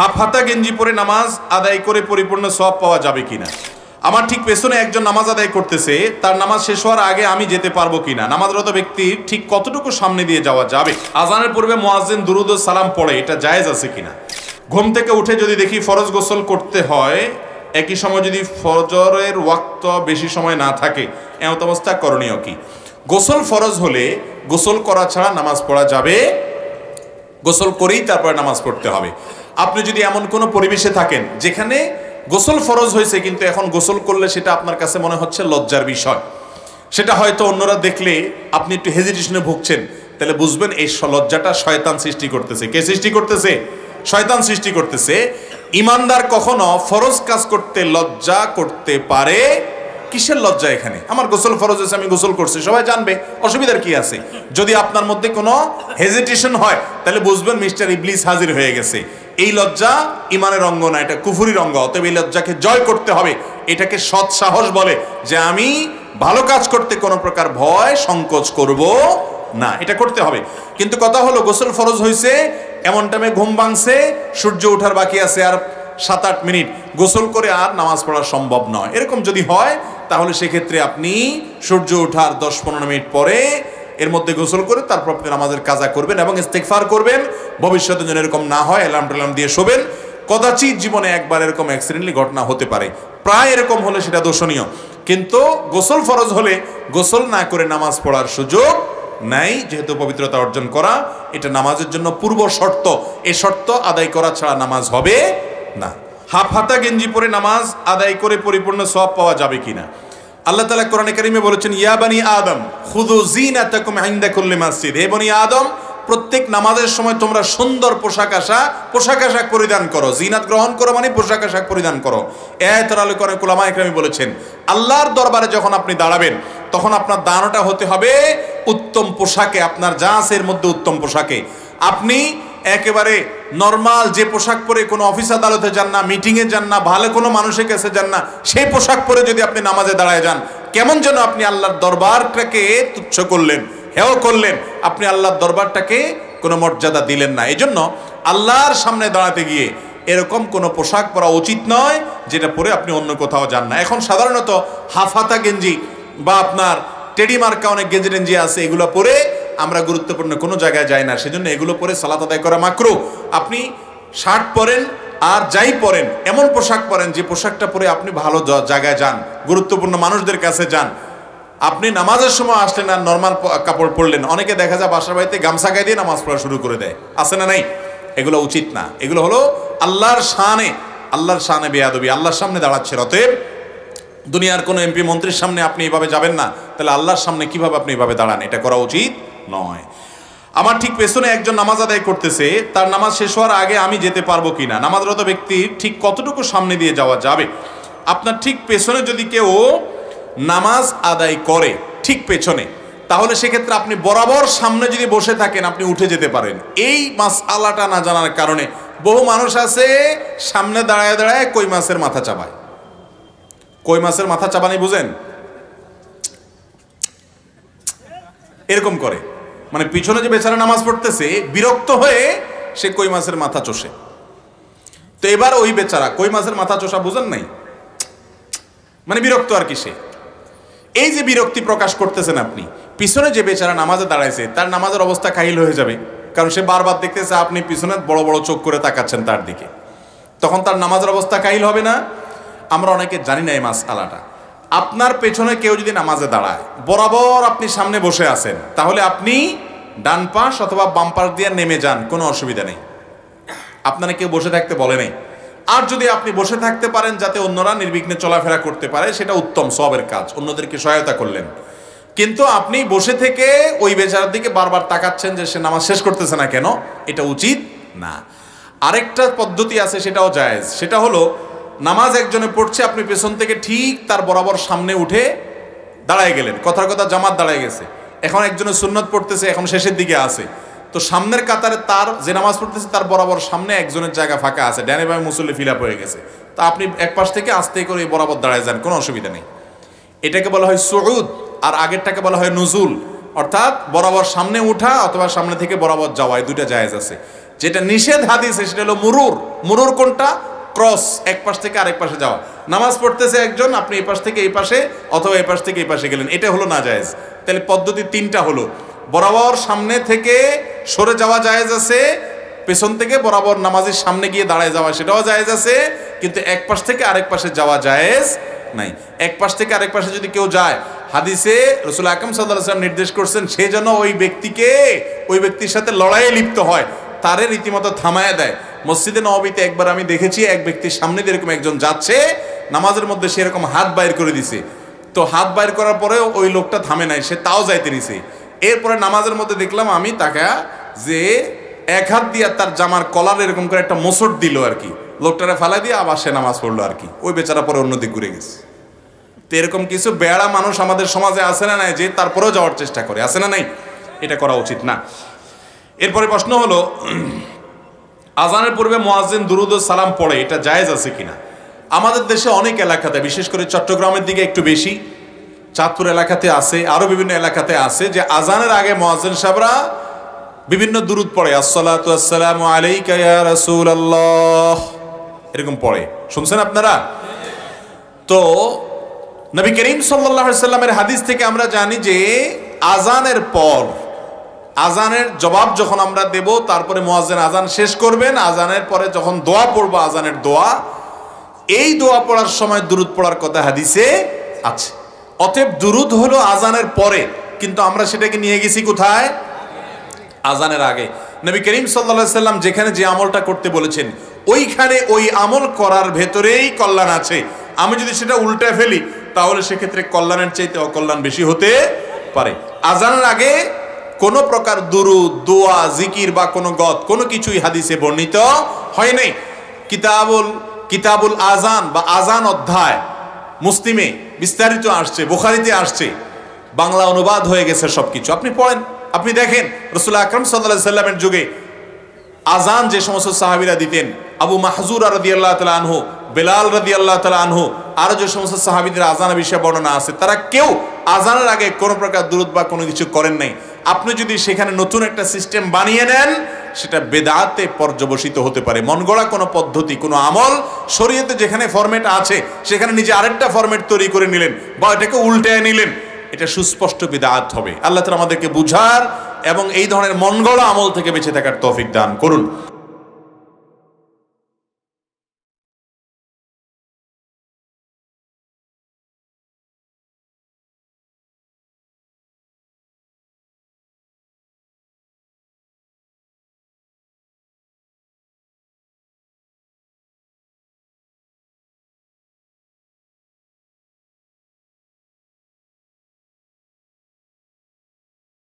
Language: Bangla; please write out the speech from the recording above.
হাফ হাতা গেঞ্জি পরে নামাজ আদায় করে পরিপূর্ণ সব পাওয়া যাবে কিনা? আমার ঠিক পেছনে একজন নামাজ আদায় করতেছে, তার নামাজ শেষ হওয়ার আগে আমি যেতে পারব কিনা? নামাজরত ব্যক্তির ঠিক কতটুকু সামনে দিয়ে যাওয়া যাবে? আজানের পূর্বে মোয়াজ্জিন দুরুদ সালাম পড়ে, এটা জায়েজ আছে কিনা? ঘুম থেকে উঠে যদি দেখি ফরজ গোসল করতে হয়, একই সময় যদি ফজরের ওয়াক্ত বেশি সময় না থাকে, এমত অবস্থা করণীয় কি? গোসল ফরজ হলে গোসল করা ছাড়া নামাজ পড়া যাবে? গোসল করেই তারপরে নামাজ পড়তে হবে। আপনি যদি এমন কোনো পরিবেশে থাকেন যেখানে গোসল ফরজ হয়েছে, কিন্তু এখন গোসল করলে সেটা আপনার কাছে মনে হচ্ছে লজ্জার বিষয়। সেটা হয়তো অন্যরা দেখলে আপনি একটু হেজিটেশনে ভুগছেন। তাহলে বুঝবেন এই লজ্জাটা শয়তান সৃষ্টি করতেছে। কে সৃষ্টি করতেছে? শয়তান সৃষ্টি করতেছে। ইমানদার কখনো ফরজ কাজ করতে লজ্জা করতে পারে? কিসের লজ্জা এখানে? আমার গোসল ফরজ হয়েছে, আমি গোসল করছি। সবাই জানবে, অসুবিধার কি আছে? যদি আপনার মধ্যে কোনো হেজিটেশন হয়, তাহলে বুঝবেন মিস্টার ইবলিস হাজির হয়ে গেছে। এই লজ্জা ইমানের অঙ্গ না, এটা কুফুরির অঙ্গ, অতএব এই লজ্জাকে জয় করতে হবে। এটাকে সৎ সাহস বলে যে আমি ভালো কাজ করতে কোনো প্রকার ভয় সংকোচ করব না, এটা করতে হবে। কিন্তু কথা হলো, গোসল ফরজ হয়েছে এমন টাইমে ঘুম ভাঙছে, সূর্য ওঠার বাকি আছে আর সাত আট মিনিট। গোসল করে আর নামাজ পড়া সম্ভব নয়। এরকম যদি হয়, তাহলে সেক্ষেত্রে আপনি সূর্য ওঠার দশ পনেরো মিনিট পরে এর মধ্যে গোসল করে তারপর আপনি নামাজের কাজা করবেন এবং ইস্তেকফার করবেন। ভবিষ্যতে যেন এরকম না হয়, অ্যালার্ম টেলার্ম দিয়ে শোবেন। কদাচিৎ জীবনে একবার এরকম অ্যাক্সিডেন্টলি ঘটনা হতে পারে। প্রায় এরকম হলে সেটা দোষণীয়। কিন্তু গোসল ফরজ হলে গোসল না করে নামাজ পড়ার সুযোগ নাই। যেহেতু পবিত্রতা অর্জন করা, এটা নামাজের জন্য পূর্ব শর্ত। এ শর্ত আদায় করা ছাড়া নামাজ হবে না। হাফ হাতা গেঞ্জি পরে নামাজ আদায় করে পরিপূর্ণ সব পাওয়া যাবে কিনা? আল্লাহ তালা কোরআনে কারিমে বলেছেন, ইয়া বানি আদম খুদু জিনাতাকুম ইনদা কুল্লি মসজিদ। হে বনি আদম, প্রত্যেক নামাজের সময় তোমরা সুন্দর পোশাক আশা, পোশাক আশাক পরিধান করো। জিনাত গ্রহণ করো মানে পোশাক আশাক পরিধান করো। এতর করে কুলামা একরামি বলেছেন, আল্লাহর দরবারে যখন আপনি দাঁড়াবেন, তখন আপনার দাঁড়াটা হতে হবে উত্তম পোশাকে, আপনার এর মধ্যে উত্তম পোশাকে। আপনি একেবারে নর্মাল যে পোশাক পরে কোনো অফিস আদালতে যান না মিটিংয়ে যান না, ভালো কোনো মানুষের কাছে যান না, সেই পোশাক পরে যদি আপনি নামাজে দাঁড়ায় যান, কেমন যেন আপনি আল্লাহর দরবারটাকে তুচ্ছ করলেন হেও করলেন, আপনি আল্লাহর দরবারটাকে কোনো মর্যাদা দিলেন না। এই জন্য আল্লাহর সামনে দাঁড়াতে গিয়ে এরকম কোনো পোশাক পরা উচিত নয়, যেটা পরে আপনি অন্য কোথাও যান না। এখন সাধারণত হাফাতা গেঞ্জি বা আপনার টেডি মার্কা অনেক গেঞ্জি টেঞ্জি আছে, এগুলো পরে আমরা গুরুত্বপূর্ণ কোনো জায়গায় যাই না, সেজন্য এগুলো পরে সালাত আদায় করা মাকরু। আপনি শার্ট পরেন আর যাই পরেন, এমন পোশাক পরেন যে পোশাকটা পরে আপনি ভালো জায়গায় যান, গুরুত্বপূর্ণ মানুষদের কাছে যান। আপনি নামাজের সময় আসলেন আর নর্মাল কাপড় পরলেন, অনেকে দেখা যায় বাসার বাড়িতে গামছা গায়ে দিয়ে নামাজ পড়া শুরু করে দেয়। আছে না নাই? এগুলো উচিত না। এগুলো হলো আল্লাহর শানে আল্লাহর শানে বেয়াদবি, আল্লাহর সামনে দাঁড়াচ্ছে। অতএব দুনিয়ার কোনো এমপি মন্ত্রীর সামনে আপনি এভাবে যাবেন না। তাহলে আল্লাহর সামনে কীভাবে আপনি এভাবে দাঁড়ান? এটা করা উচিত। নয়। আমার ঠিক পেছনে একজন নামাজ আদায় করতেছে, তার নামাজ শেষ হওয়ার আগে আমি যেতে পারব কিনা? নামাজরত ব্যক্তির ঠিক কতটুকু সামনে দিয়ে যাওয়া যাবে? আপনার ঠিক পেছনে যদি কেউ নামাজ আদায় করে ঠিক পেছনে, তাহলে সেক্ষেত্রে আপনি বরাবর সামনে যদি বসে থাকেন, আপনি উঠে যেতে পারেন। এই মাস আলাটা না জানার কারণে বহু মানুষ আছে, সামনে দাঁড়ায় দাঁড়ায় কই মাছের মাথা চাবায়। কই মাছের মাথা চাবানি বুঝেন? এরকম করে। মানে পিছনে যে বেচারা নামাজ পড়তেছে, বিরক্ত হয়ে সে কই মাছের মাথা চষে। তো এবার ওই বেচারা, কই মাছের মাথা চষা বুঝেন নাই? মানে বিরক্ত আর কি সে। এই যে বিরক্তি প্রকাশ করতেছেন আপনি, পিছনে যে বেচারা নামাজে দাঁড়াইছে, তার নামাজের অবস্থা কাহিল হয়ে যাবে। কারণ সে বারবার দেখতেছে, আপনি পিছনে বড় বড় চোখ করে তাকাচ্ছেন তার দিকে। তখন তার নামাজের অবস্থা কাহিল হবে না। আমরা অনেকে জানি না এই মাস আলাটা আপনার পেছনে কেউ যদি নামাজে দাঁড়ায়, বরাবর আপনি সামনে বসে আছেন, তাহলে আপনি ডান পাশ অথবা বাম পাশ দিয়ে নেমে যান, কোনো অসুবিধা নেই। আপনারা কেউ বসে থাকতে বলে নেই। আর যদি আপনি বসে থাকতে পারেন, যাতে অন্যরা নির্বিঘ্নে চলাফেরা করতে পারে, সেটা উত্তম সবের কাজ, অন্যদেরকে সহায়তা করলেন। কিন্তু আপনি বসে থেকে ওই বেচারার দিকে বারবার তাকাচ্ছেন যে সে নামাজ শেষ করতেছে না কেন, এটা উচিত না। আরেকটা পদ্ধতি আছে, সেটাও জায়েজ। সেটা হলো নামাজ একজনে পড়ছে, আপনি পেছন থেকে ঠিক তার বরাবর সামনে উঠে দাঁড়ায় গেলেন। কথার কথা জামাত দাঁড়ায় গেছে। এখন একজনের সুন্নত পড়তেছে, এখন শেষের দিকে আছে। তো সামনের কাতারে তার যে নামাজ পড়তেছে, তার বরাবর সামনে একজনের জায়গা ফাঁকা আছে। ড্যানে বামে মুসল্লি ফিল আপ হয়ে গেছে। তা আপনি এক পাশ থেকে আস্তে করে বরাবর দাঁড়ায় যান, কোনো অসুবিধা নেই। এটাকে বলা হয় সৌদ আর আগেরটাকে বলা হয় নজুল। অর্থাৎ বরাবর সামনে উঠা অথবা সামনে থেকে বরাবর যাওয়া, এই দুইটা জায়েজ আছে। যেটা নিষেধ হাদিসে, সেটা হলো মুরুর। মুরুর কোনটা? ক্রস, এক পাশ থেকে আরেক পাশে যাওয়া নামাজ পড়তেছে একজন, আপনি এই পাশ থেকে এই পাশে অথবা এই পাশ থেকে এই পাশে গেলেন। এটা হলো না জায়েজ। তাহলে পদ্ধতি তিনটা হলো। বরাবর সামনে থেকে সরে যাওয়া জায়েজ আছে, পেছন থেকে বরাবর নামাজের সামনে গিয়ে দাঁড়ায় যাওয়া সেটাও জায়েজ আছে, কিন্তু এক পাশ থেকে আরেক পাশে যাওয়া জায়েজ নাই। এক পাশ থেকে আরেক পাশে যদি কেউ যায়, হাদিসে রসুল আকরম সাল্লাম নির্দেশ করছেন, সে যেন ওই ব্যক্তিকে, ওই ব্যক্তির সাথে লড়াইয়ে লিপ্ত হয়। তারে রীতিমতো থামায় দেয়। মসজিদে নবীতে একবার আমি দেখেছি, এক ব্যক্তির সামনে দিয়ে এরকম একজন যাচ্ছে, নামাজের মধ্যে সে এরকম হাত বাইর করে দিছে। তো হাত বাইর করার পরেও ওই লোকটা থামে নাই, সে তাও যাইতে নিছে। এরপরে নামাজের মধ্যে দেখলাম আমি তাকে যে এক হাত দিয়ে তার জামার কলার এরকম করে একটা মোসট দিল আর কি। লোকটারে ফালাই দিয়ে আবার সে নামাজ পড়ল আর কি। ওই বেচারা পরে অন্যদিক ঘুরে গেছে। তো এরকম কিছু বেড়া মানুষ আমাদের সমাজে আসে না নাই যে তারপরেও যাওয়ার চেষ্টা করে আসে না নাই? এটা করা উচিত না। এরপরে প্রশ্ন হলো, আজানের পূর্বে মোয়াজিন দুরুদ সালাম পড়ে এটা জায়েজ আছে কিনা? আমাদের দেশে অনেক এলাকাতে, বিশেষ করে চট্টগ্রামের দিকে একটু বেশি, চাঁদপুর এলাকাতে আছে আরও বিভিন্ন এলাকাতে আছে যে আজানের আগে মোয়াজিন সাহরা বিভিন্ন দুরুদ পড়ে আসসালামু আলাইকা ইয়া রাসূলুল্লাহ। এরকম পড়ে। শুনছেন আপনারা? তো নবী করিম সাল্লামের হাদিস থেকে আমরা জানি যে আজানের পর আজানের জবাব যখন আমরা দেব, তারপরে মোয়াজ্জেন আজান শেষ করবেন, আজানের পরে যখন দোয়া পড়ব, আজানের দোয়া, এই দোয়া পড়ার সময় দুরুদ পড়ার কথা হাদিসে আছে। অতএব দুরুদ হলো আজানের পরে, কিন্তু আমরা সেটাকে নিয়ে গেছি কোথায়? আজানের আগে। নবী করিম সাল্লা সাল্লাম যেখানে যে আমলটা করতে বলেছেন, ওইখানে ওই আমল করার ভেতরেই কল্যাণ আছে। আমি যদি সেটা উল্টে ফেলি, তাহলে সেক্ষেত্রে কল্যাণের চাইতে অকল্যাণ বেশি হতে পারে। আজানের আগে কোনো প্রকার দুরু দোয়া, জিকির বা কোনো গত কোনো কিছুই হাদিসে বর্ণিত হয় নাই। কিতাবুল কিতাবুল আজান বা আজান অধ্যায় মুসলিমে বিস্তারিত আসছে, বুখারিতে আসছে। বাংলা অনুবাদ হয়ে গেছে সব কিছু আপনি পড়েন, আপনি দেখেন, রসুল আকরম সাল্লাহ সাল্লামের যুগে আজান যে সমস্ত সাহাবিরা দিতেন, আবু মাহজুর রদি আল্লাহ তালা বেলাল রদি আল্লাহ তালা আনহু, আরও যে সমস্ত সাহাবিদের আজানের বিষয়ে বর্ণনা আছে, তারা কেউ আজানের আগে কোনো প্রকার দূরত বা কোনো কিছু করেন নাই। আপনি যদি সেখানে নতুন একটা সিস্টেম বানিয়ে নেন, সেটা বেদাতে পর্যবসিত হতে পারে। মন গড়া কোনো পদ্ধতি, কোনো আমল, শরীয়তে যেখানে ফরম্যাট আছে, সেখানে নিজে আরেকটা ফরম্যাট তৈরি করে নিলেন বা এটাকে উল্টে নিলেন, এটা সুস্পষ্ট বিদাত হবে। আল্লাহ তালা আমাদেরকে বুঝার এবং এই ধরনের মন গড়া আমল থেকে বেঁচে থাকার তৌফিক দান করুন।